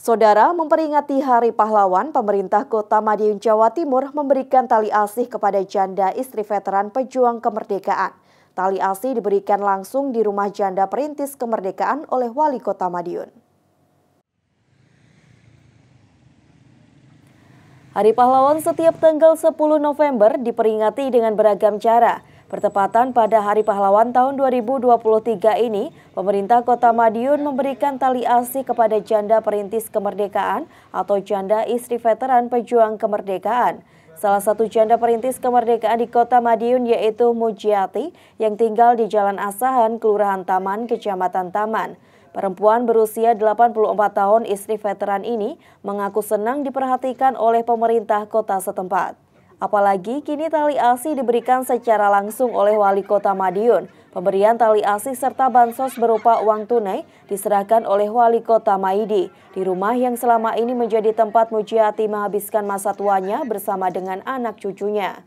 Saudara, memperingati Hari Pahlawan, pemerintah Kota Madiun, Jawa Timur memberikan tali asih kepada janda istri veteran pejuang kemerdekaan. Tali asih diberikan langsung di rumah janda perintis kemerdekaan oleh Wali Kota Madiun. Hari Pahlawan setiap tanggal 10 November diperingati dengan beragam cara. Bertepatan pada Hari Pahlawan tahun 2023 ini, pemerintah Kota Madiun memberikan tali asih kepada janda perintis kemerdekaan atau janda istri veteran pejuang kemerdekaan. Salah satu janda perintis kemerdekaan di Kota Madiun yaitu Mujiati yang tinggal di Jalan Asahan, Kelurahan Taman, Kecamatan Taman. Perempuan berusia 84 tahun istri veteran ini mengaku senang diperhatikan oleh pemerintah kota setempat. Apalagi kini tali asi diberikan secara langsung oleh Wali Kota Madiun. Pemberian tali asi serta bansos berupa uang tunai diserahkan oleh Wali Kota Maidi di rumah yang selama ini menjadi tempat Mujiati menghabiskan masa tuanya bersama dengan anak cucunya.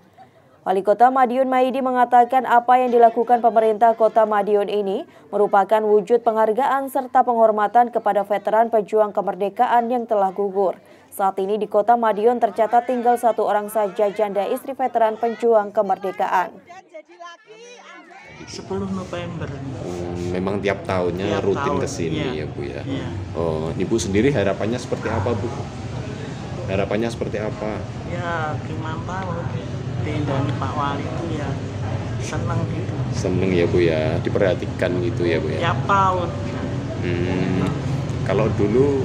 Wali Kota Madiun Maidi mengatakan apa yang dilakukan pemerintah Kota Madiun ini merupakan wujud penghargaan serta penghormatan kepada veteran pejuang kemerdekaan yang telah gugur. Saat ini di Kota Madiun tercatat tinggal satu orang saja janda istri veteran pejuang kemerdekaan. 10 November. Hmm, memang tiap tahunnya tiap rutin ke sini ya. ya Bu ya. ya. Oh, Ibu sendiri harapannya seperti apa Bu? Harapannya seperti apa? Ya, gimana dan Pak Wali itu ya seneng gitu. Seneng ya Bu ya. Diperhatikan gitu ya Bu ya. Tiap tahun. Hmm, kalau dulu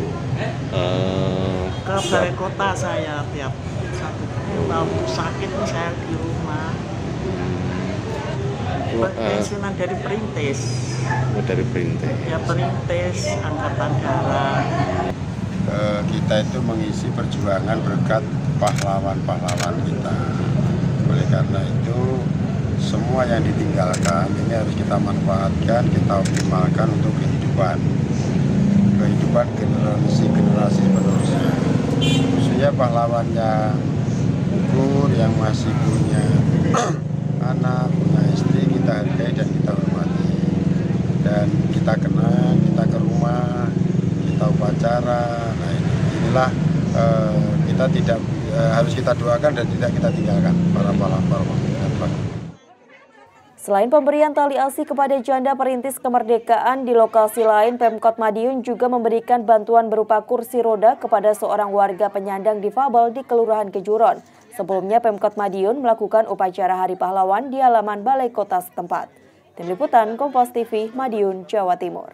uh, ke balai kota saya tiap satu tahun. Sakit saya di rumah. Hmm. uh, pensiunan dari perintis. Oh, dari perintis. Ya perintis angkatan darat. Uh, kita itu mengisi perjuangan berkat pahlawan-pahlawan kita karena itu semua yang ditinggalkan ini harus kita manfaatkan, kita optimalkan untuk kehidupan. Kehidupan generasi generasi penerusnya. Khususnya yang gugur yang masih punya anak punya istri kita hargai dan kita hormati. Dan kita kenal kita ke rumah kita upacara nah inilah uh, kita tidak Eh, harus kita doakan dan tidak kita tinggalkan para pahlawan Selain pemberian tali asi kepada janda perintis kemerdekaan di lokasi lain, Pemkot Madiun juga memberikan bantuan berupa kursi roda kepada seorang warga penyandang difabel di Kelurahan Kejuron. Sebelumnya Pemkot Madiun melakukan upacara Hari Pahlawan di halaman Balai Kota setempat. Tim Liputan Kompas TV, Madiun, Jawa Timur.